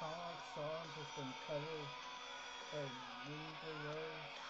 iconic songs has been covered by Weezer Rose.